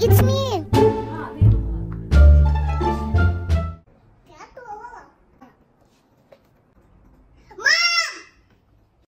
it's me.